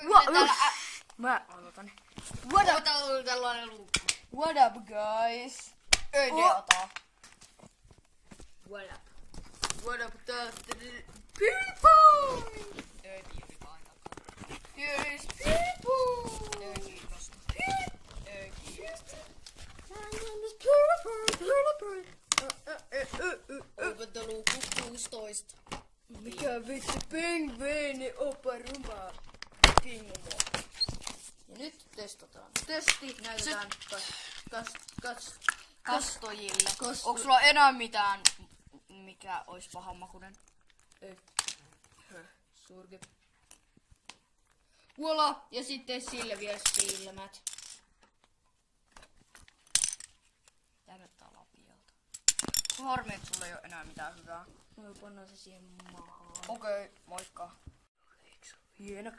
Täällä, ä, Mä aloitan. What up, tällainen luukku. what up guys? Ei ne ota. What up? What up the, the, the people? Ei kiinnosta ainakaan. Here is people. Ei kiinnosta. My name is Beautiful. Uh, uh, uh, uh, uh. Open the luukku 16. Mikä vittu pingviini opa ruma? Pingumo. Ja nyt testataan. Testi näytetään kas, kas, kas, Kastojille. Kasto- Onko sulla enää mitään, mikä olisi pahanmakuinen? Ei. Höh, surke. Voila! Ja sitten sille vielä silmät. Tää näyttää lapiolta. Harmi, että sulla ei ole enää mitään hyvää. Mä pannaan se siihen maahan. Okei, okay, moikka. Hieno.